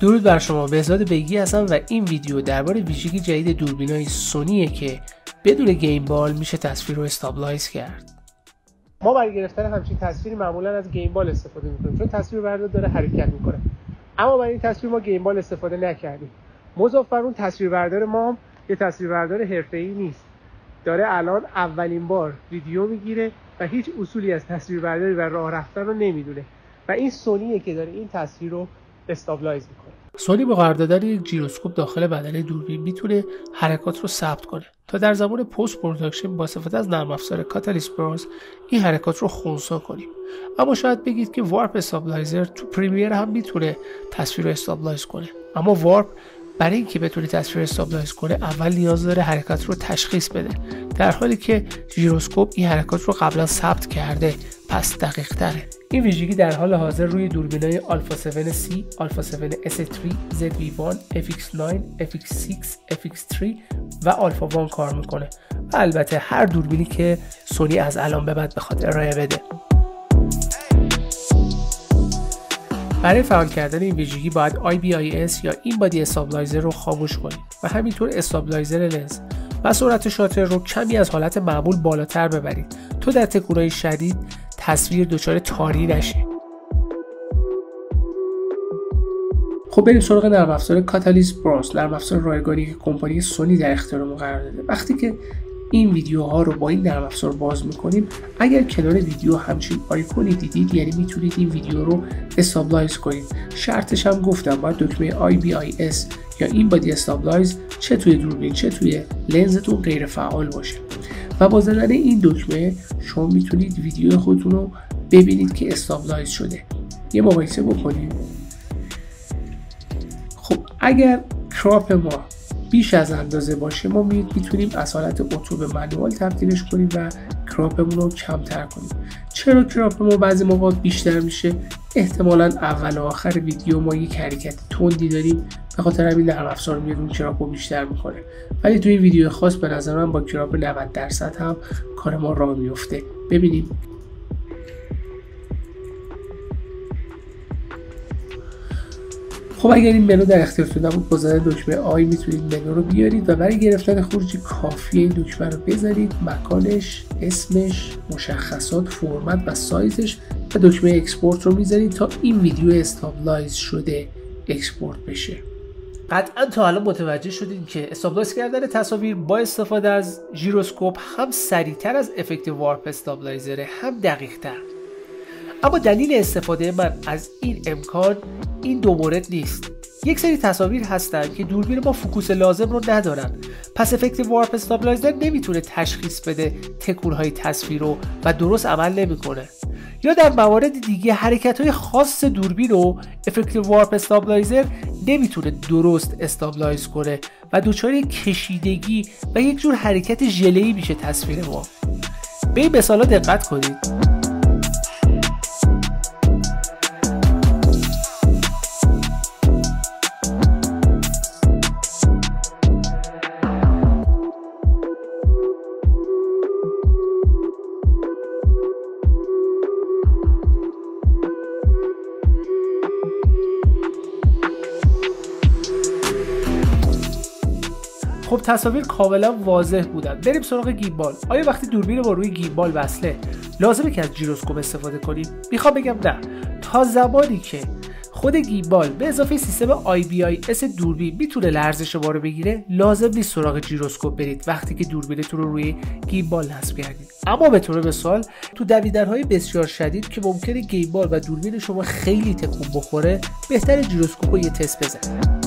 درود بر شما. بهزاد بیگی هستم و این ویدیو درباره ویژگی جدید دوربینای سونیه که بدون gimbal میشه تصویر رو stabilize کرد. ما برای گرفتن همچین تصویری معمولا از gimbal استفاده می‌کنیم چون تصویر بردار داره حرکت می‌کنه. اما برای این تصویر ما gimbal استفاده نکردیم. مضاف بر اون تصویر بردار ما یه تصویر بردار حرفه‌ای نیست. داره الان اولین بار ویدیو می‌گیره و هیچ اصولی از تصویر برداری و راه رفتن رو نمی‌دونه. و این سونیه که داره این تصویر رو stabilize می‌کنه. سونی با قرار دادن یک gyroscope داخل بدنه دوربین می‌تونه حرکات رو ثبت کنه. تا در زمان post production با استفاده از نرم افزار Catalyst Browse این حرکات رو خونسا کنیم. اما شاید بگید که Warp Stabilizer تو Premiere هم می‌تونه تصویر رو stabilize کنه. اما Warp برای اینکه بتونه تصویر stabilize کنه اول نیاز داره حرکات رو تشخیص بده. در حالی که ژیروسکوپ این حرکات رو قبلا ثبت کرده پس دقیق تره. این ویژگی در حال حاضر روی دوربینای آلفا 7C، آلفا 7S3, ZV1, FX9, FX6, FX3 و آلفا 1 کار می‌کنه. و البته هر دوربینی که سونی از الان به بعد بخواد ارائه بده. برای فعال کردن این ویژگی باید IBIS یا این بادی استابلایزر رو خاموش کنید و همینطور استابلایزر لنز و سرعت شاتر رو کمی از حالت معمول بالاتر ببرید. تو در تکونهای شدید تصویر دچار تاری نشه خب بریم سراغ نرم افزار کاتالیست براس نرم افزار رایگانی که کمپانی سونی در اختیارمون قرار داده. وقتی که این ویدیوها رو با این نرم افزار باز می‌کنیم اگر کنار ویدیو همچین آیکونی دیدید یعنی می‌تونید این ویدیو رو استابلایز کنید. شرطش هم گفتم باید دکمه IBIS یا in body stabilize چه توی دوربین چه توی لنزتون غیر فعال باشه. و با زدن این دکمه شما می‌تونید ویدیو خودتون رو ببینید که stabilize شده. یه مقایسه بکنید خب اگر crop ما بیش از اندازه باشه ما می‌تونیم از حالت auto به manual تبدیلش کنیم و crop مون رو کمتر کنیم. چرا crop ما بعضی موقع بیشتر میشه؟ احتمالا اول و آخر ویدیو ما یک حرکت تندی داریم. به خاطر همین نرم افزار میاد اون کراپ رو بیشتر می‌کنه ولی توی ویدیو خاص به نظر من با کراپ 90 درصد هم کار ما راه میفته ببینیم. خب اگر این منو در اختیارتون نبود با زدن دکمه آی می‌تونید منو رو بیارید و برای گرفتن خروجی کافی این دکمه رو بذارید. مکانش اسمش مشخصات فرمت و سایزش و دکمه export رو می‌زنید تا این ویدیو stabilize شده export بشه. قطعا تا حالا متوجه شدید که stabilize کردن تصاویر با استفاده از ژیروسکوپ هم سریعتر از effect Warp Stabilizer ه هم دقیق تر اما دلیل استفاده من از این امکان این دو مورد نیست. یک سری تصاویر هستند که دوربین ما focus لازم رو ندارن. پس effect Warp Stabilizer نمی‌تونه تشخیص بده تکونهای تصویر رو و درست عمل نمی‌کنه. یا در موارد دیگه حرکت های خاص دوربین رو افکت وارپ استابلایزر نمی‌تونه درست استابلایز کنه و دچار کشیدگی و یک جور حرکت ژله‌ای میشه تصویر ما. به این مثالا دقت کنید. خب تصاویر کاملا واضح بودن. بریم سراغ gimbal آیا وقتی دوربین با روی gimbal وصله لازمه که از gyroscope استفاده کنیم؟ می‌خوام بگم نه. تا زمانی که خود gimbal به اضافه سیستم IBIS دوربین می‌تونه لرزش ما رو بگیره لازم نیست سراغ gyroscope برید وقتی که دوربینتون رو روی gimbal نصب کردید. اما به طور مثال تو دویدنهای بسیار شدید که ممکنه gimbal و دوربین شما خیلی تکون بخوره بهتر gyroscope رو یه تست بزنید.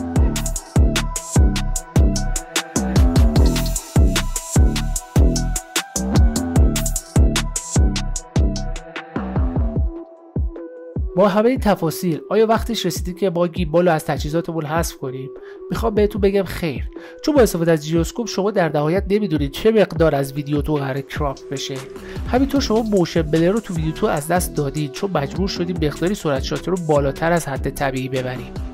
با همه این تفاصیل آیا وقتش رسیده که ما gimbal از تجهیزاتمون حذف کنیم؟ می‌خوام بهتون بگم خیر. چون با استفاده از gyroscope شما در نهایت نمی‌دونید چه مقدار از ویدیوتون قراره crop بشه. همینطور شما motion blur رو تو ویدیوتون از دست دادید چون مجبور شدید مقداری سرعت شاتر رو بالاتر از حد طبیعی ببرید.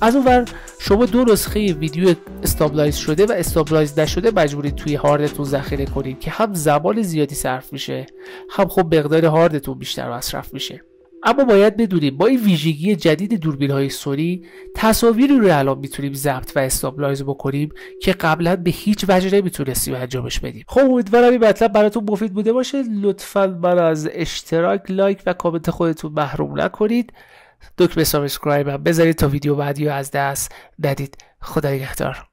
از اونور شما دو نسخه ویدیو stabilize شده و stabilize نشده مجبورید توی هاردتون ذخیره کنید که هم زمان زیادی صرف میشه هم خب مقدار هاردتون بیشتر مصرف میشه. اما باید بدونیم با این ویژگی جدید دوربین های سونی تصاویری رو الان می‌تونیم ضبط و stabilize بکنیم که قبلا به هیچ وجه نمی‌تونستیم انجامش بدیم. خب امیدوارم این مطلب براتون مفید بوده باشه. لطفا من رو از اشتراک لایک و کامنت خودتون محروم نکنید. دکمه سابسکرایب هم بذارید تا ویدیو بعدی رو از دست ندید خدا نگهدار.